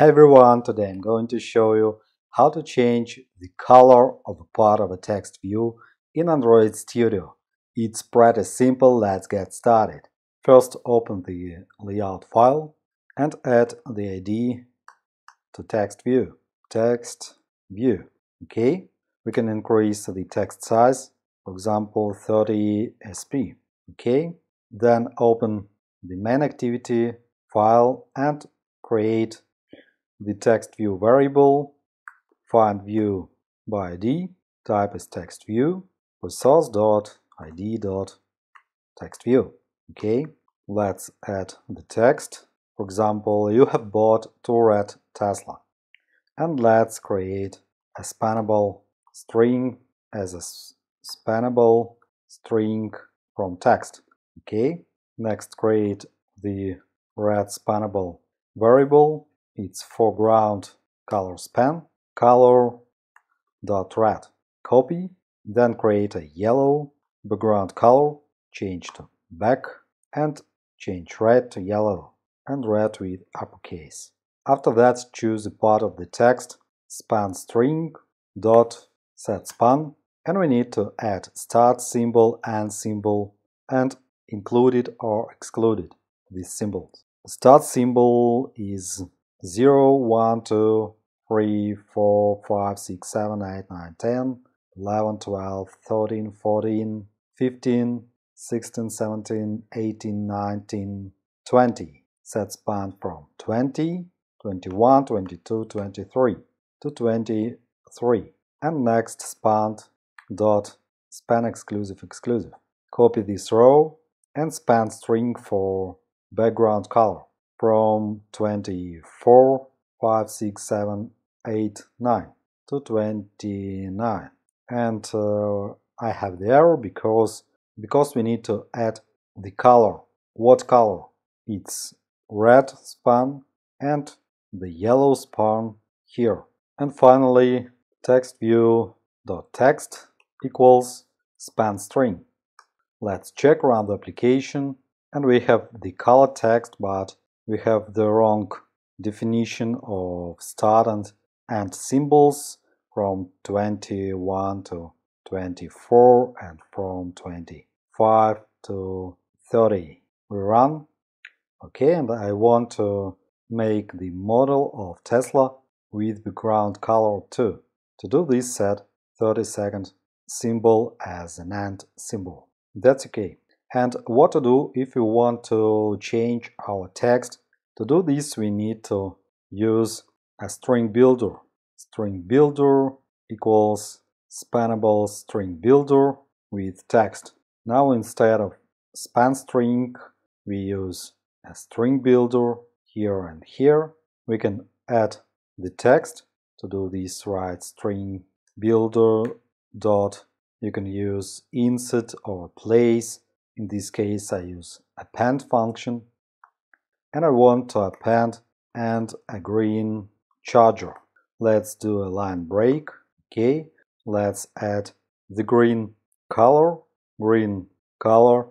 Hey everyone, today I'm going to show you how to change the color of a part of a text view in Android Studio. It's pretty simple, let's get started. First open the layout file and add the ID to text view. Text view. Okay, we can increase the text size, for example 30 SP. Okay, then open the main activity file and create the text view variable, find view by ID, type as text view, resource dot id dot text view. Okay, let's add the text. For example, you have bought two red Tesla. And let's create a spannable string as a spannable string from text. Okay, next create the red spannable variable its foreground color span, color dot red. Copy, then create a yellow background color, change to back, and change red to yellow and red with uppercase. After that, choose a part of the text, span string, dot, set span, and we need to add start symbol and symbol and included or excluded these symbols. Start symbol is 0, 1, 2, 3, 4, 5, 6, 7, 8, 9, 10, 11, 12, 13, 14, 15, 16, 17, 18, 19, 20. Set span from 20, 21, 22, 23 to 23. And next span dot span exclusive exclusive. Copy this row and span string for background color from 24, 5, 6, 7, 8, 9 to 29. And uh, I have the error because, because we need to add the color. What color? It's red span and the yellow span here. And finally, text view dot text equals span string. Let's check around the application and we have the color text but we have the wrong definition of start and end symbols from 21 to 24 and from 25 to 30. We run. Okay, and I want to make the model of Tesla with background color too. To do this, set 30 second symbol as an end symbol. That's okay and what to do if we want to change our text. To do this, we need to use a string builder. String builder equals spannable string builder with text. Now instead of span string, we use a string builder here and here. We can add the text. To do this, write string builder dot. You can use insert or place in this case, I use append function and I want to append and a green charger. Let's do a line break. Okay, let's add the green color. Green color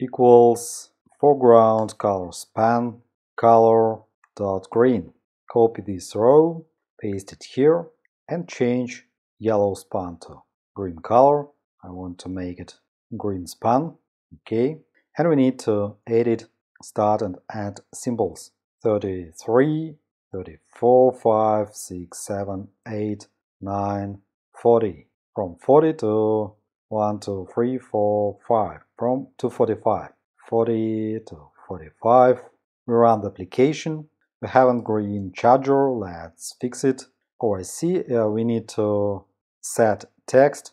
equals foreground color span color dot green. Copy this row, paste it here, and change yellow span to green color. I want to make it green span okay. And we need to edit start and add symbols? 33 34 5 6 7 8 9 40 from 40 to 1 2 3 4 5 from to 45 40 to 45 we run the application. We haven't green charger. Let's fix it. Oh I see. Uh, we need to set text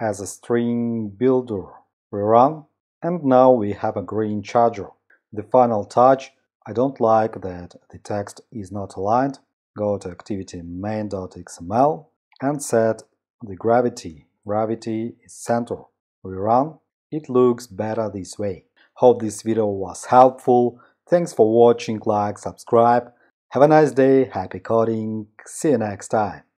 as a string builder. We run and now we have a green charger. The final touch, I don't like that the text is not aligned. Go to activity main.xml and set the gravity. Gravity is center. Rerun. It looks better this way. Hope this video was helpful. Thanks for watching, like, subscribe. Have a nice day, happy coding, see you next time.